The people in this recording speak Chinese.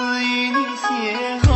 思与你邂逅